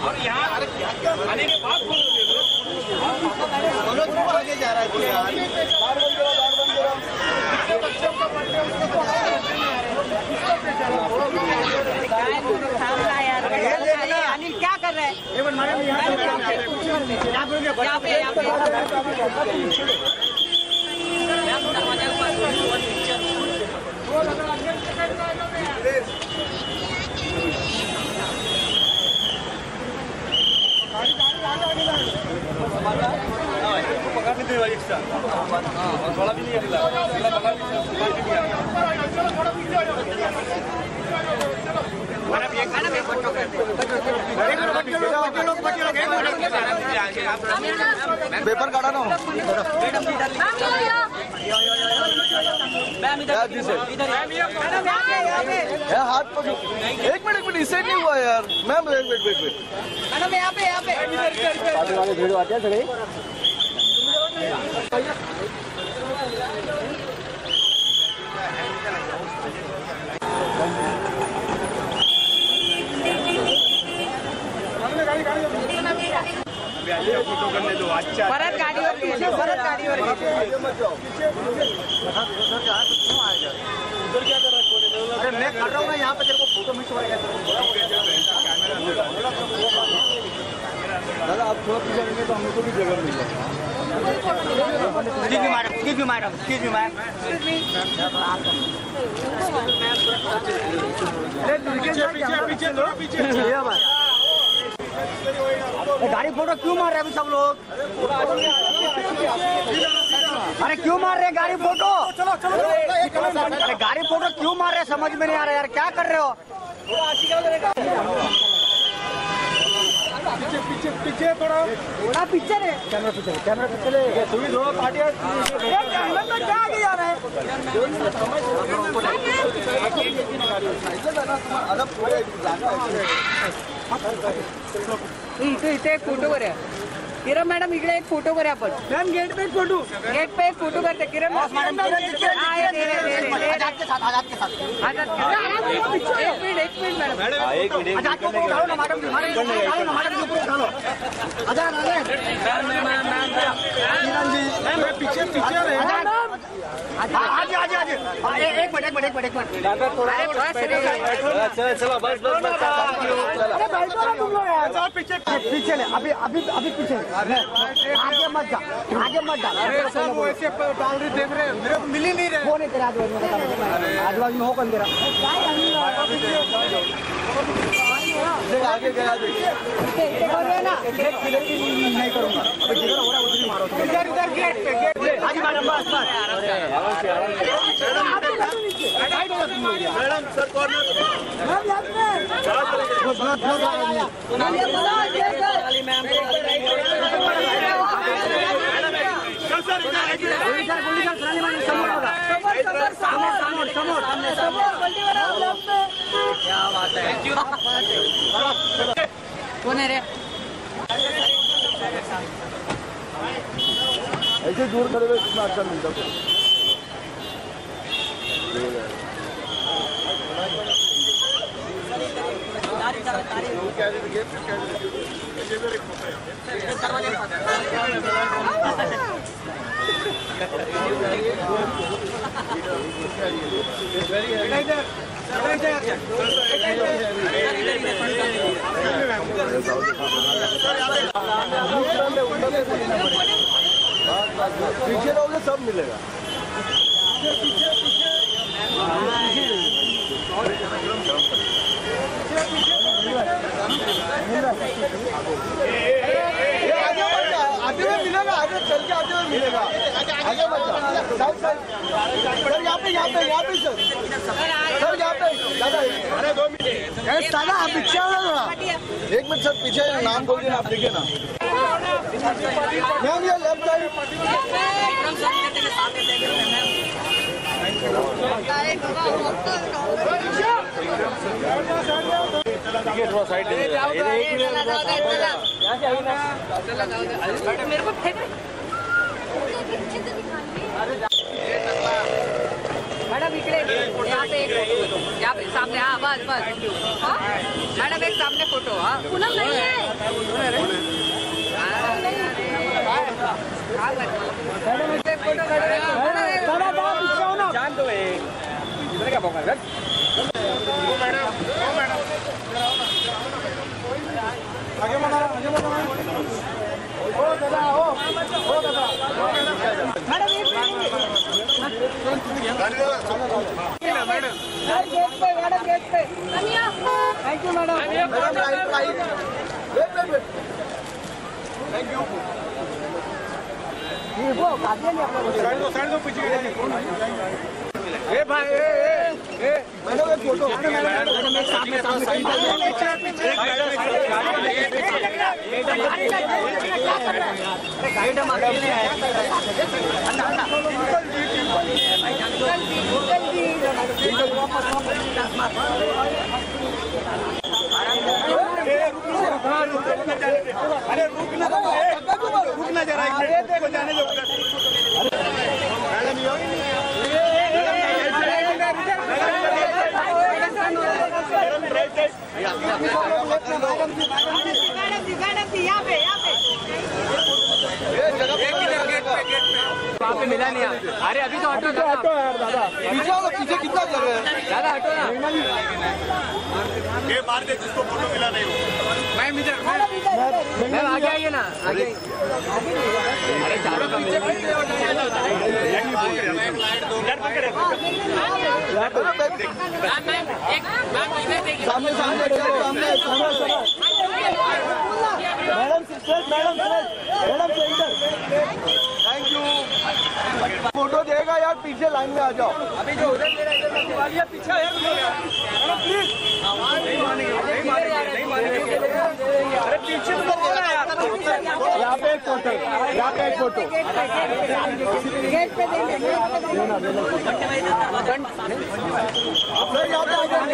और यहाँ अनिल क्या कर रहे हैं यहाँ पे यहाँ पे पकड़ नहीं वाली एक्स्ट्रा और बड़ा भी नहीं अगला अगला पकड़ नहीं पेपर काढा ना हाथ पकड़ो। एक मिनट एक मिनट इससे नहीं हुआ यार। Ma'am wait wait wait wait madam यहाँ पे यहाँ पे। वाले वीडियो आते हैं फ़ोटो करने दो अच्छा परत गाडीवर गेले परत गाडीवर अरे मैं कर रहा हूँ ना यहाँ पे तेरे को फ़ोटो मिस हो दादा आप थोड़ा पीछे रहेंगे तो हम लोग को भी जगह मिल जाएगा madam. Excuse me, madam. Excuse me, ma'am. पीछे पीछे पीछे पीछे गाड़ी फ़ोटो क्यों मार रहे हैं सब लोग? अरे क्यों मार रहे गाड़ी फ़ोटो? अरे गाड़ी फ़ोटो क्यों मार रहे समझ में नहीं आ रहा यार, क्या कर रहे हो? पीछे थोड़ा थोड़ा पीछे रे कैमरा पीछे कैमरा पीछे सुई दो पार्टियाँ क्या आगे जा रहा है? इथे इथे एक फ़ोटो करूया. किरण मॅडम इकडे एक फ़ोटो करूया आपण. मॅम गेट पे एक फ़ोटो. गेट पे एक फ़ोटो करते. किरण मॅडम हा, ये, ये, ये, ये, ये, ये. आज़ाद के साथ. मिनिट मॅडम एक मिनट को ऊपर उठाओ ना मैडम जी. जी, उठाओ ना, मैडम जी, ऊपर उठाओ. आज़ाद, आज़ाद. मैं पीछे पीछे रहे आजी, आजी, आजी. हाँ, एक एक मिनट एक मिनट एक मिनट एक मिनट अरे, थोड़ा serious. चला चला बस बस बस अरे बैठो ना तुम लोग यार चलो पीछे पीछे ले अभी अभी अभी पीछे आगे मत जा आगे मत जा अरे सब वैसे डाल रही देख रहे मेरे को मिल ही नहीं रहे है तेरे आजू बाजू में बाजू हो कौन तेरा आगे गया देख कौन है ना नहीं करूँगा हो है उधर ही इधर इधर गेट पे गेट मैडम बस बस मैडम सर कॉर्नर चल सर इधर आइए गोली सर गोली सर सुनाली मैडम समोर होगा समोर समोर समोर समोर कौन है रे ऐसे दूर खड़े हुए कितना अच्छा मिलता है। पीछे रहोगे सब मिलेगा। आगे में मिलेगा आगे चल के आगे में मिलेगा। आगे साइड साइड सर यहाँ पे यहाँ पे यहाँ पे सर। सर यहाँ पे दादा। अरे दो मिनट। दादा आप पीछे थोड़ा एक मिनट सर पीछे नाम बोल दिए आप देखिए ना। मैम ये लेफ़्ट साइड थोड़ा साइड मेरे को फेंक मैडम इकडे। यहाँ पे यहाँ पे सामने हाँ बस बस? मैडम एक सामने फ़ोटो हाँ। पूनम नहीं है। फ़ोटो जान दो ये इधर क्या बोल रहा आगे बढ़ा आगे बढ़ा हो दादा हो हो दादा गेट पे मैडम गेट पे thank you madam madam right right wait wait wait side दो साइड दो पीछे ए भाई ए ए मैडम एक फ़ोटो मैडम एक सामने सामने अरे रुक ना रुक ना जरा एक मिनट को जाने दो मैडम ये मैडम जी मैडम जी यहाँ पे यहाँ पे वहाँ पे मिला नहीं अरे अभी तो ऑटो ऑटो यार दादा। पीछे आओ पीछे कितना जगह है? दादा हटो ना। ये मार दे जिसको फ़ोटो मिला नहीं मैम इधर मैम आगे आइए ना आगे। अरे चारों पीछे सामने सामने चलो सामने सामने। चलो madam madam madam centre thank you photo देगा यार पीछे लाइन में आ जाओ। अभी जो उधर मेरा इधर पीछे है प्लीज़ नहीं मानेंगे नहीं मानेंगे नहीं मानेंगे। अरे पीछे तो रहा यार। यहाँ पे एक फ़ोटो यहाँ पे एक फ़ोटो गेट पे देंगे गेट पे देंगे सर यहाँ पे आ जाओ